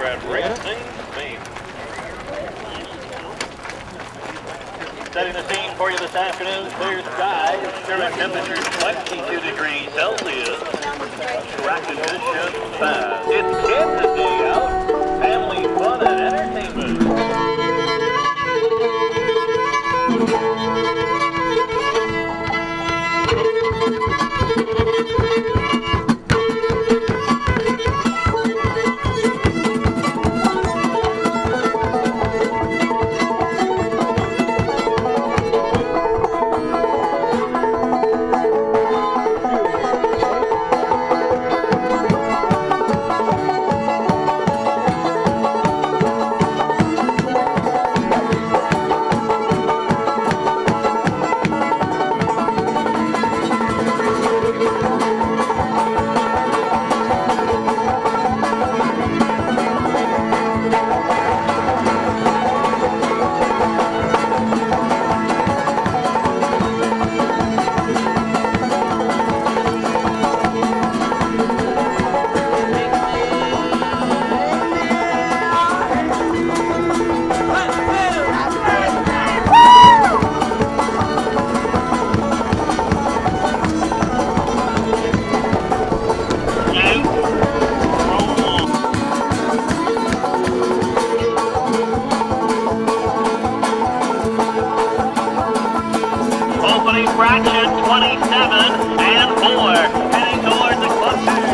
Racing Meet. Setting the scene for you this afternoon, clear skies, current temperature 22 degrees Celsius. Track conditions fast. It's Kansas fraction 27 and 4, heading towards the cluster.